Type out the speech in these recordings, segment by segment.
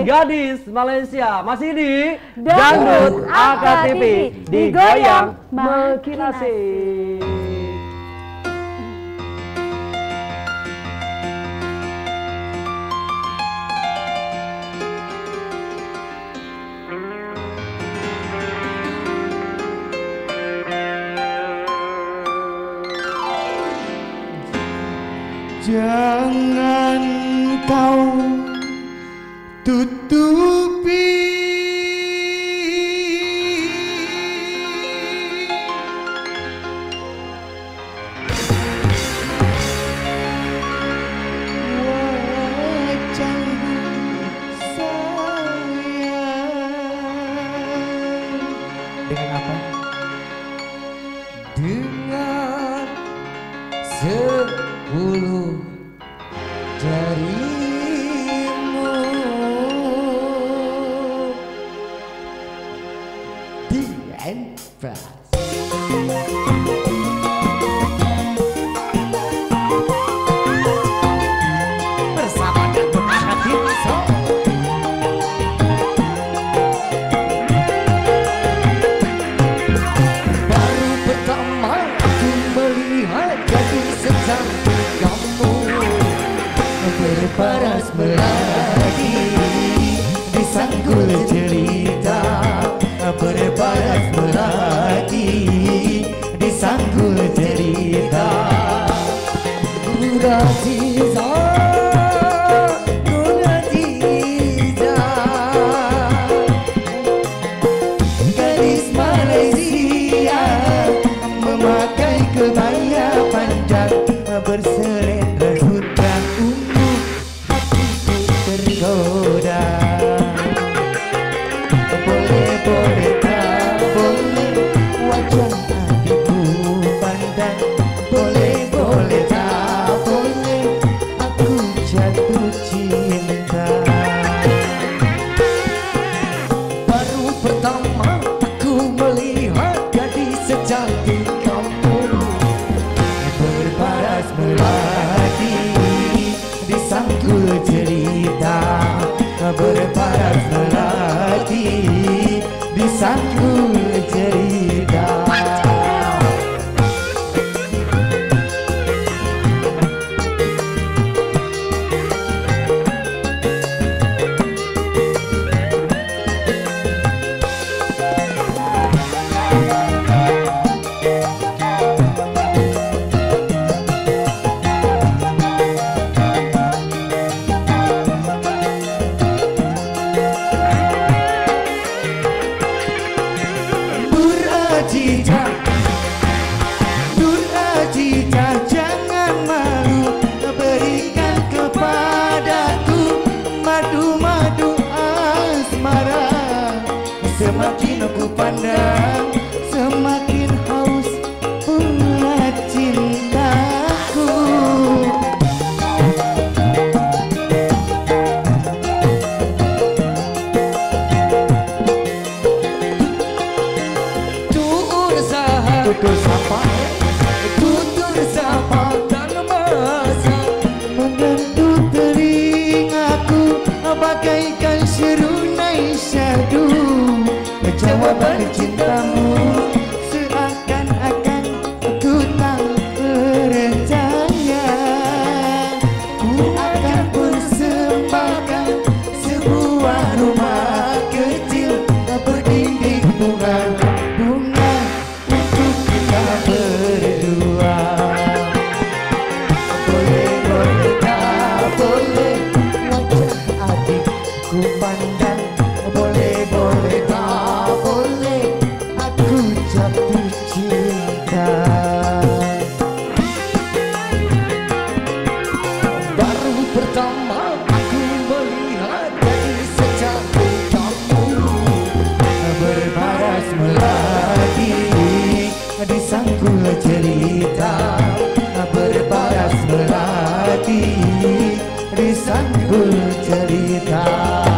Gadis Malaysia masih di Dangdut AKTV digoyang makin makin asik. Jangan kau tutupi Dengan apa? dengan sepuluh jarimu kamu. Berparas melati di sanggul cerita Berparas melati di sanggul cerita Gadis Malaysia Memakai kebaya panjang pandang Durajita Durajita jangan malu. Berikan kepadaku Madu-madu asmara. Semakin aku pandang Semakin Bagaikan serunai syadu. Jawaban sanggul cerita. Berparas melati di sanggul cerita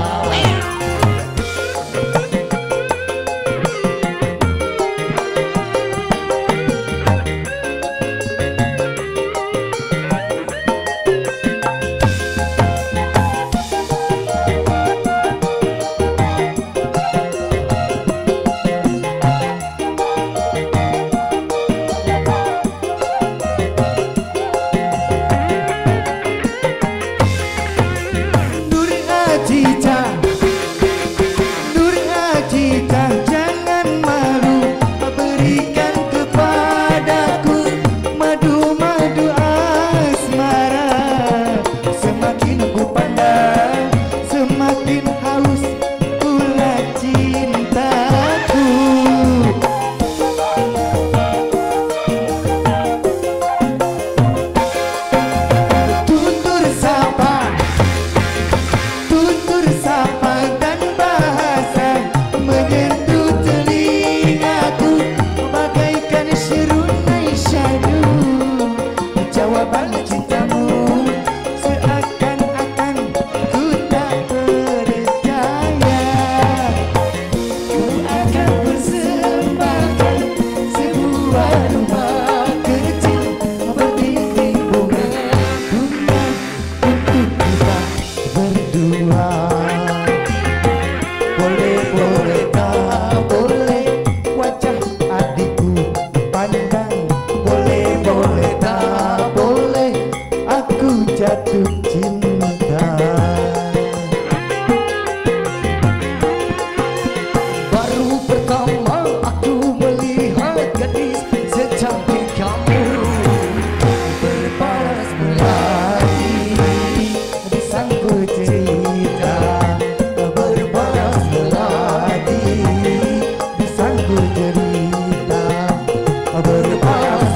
berpas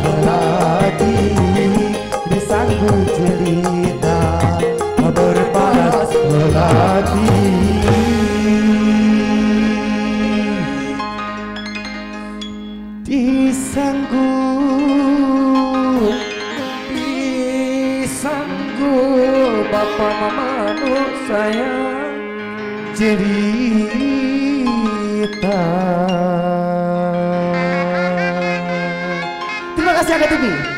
di disanggu cerita berpas belati disanggu disanggu bapak mama nu saya cerita siapa tuh bi?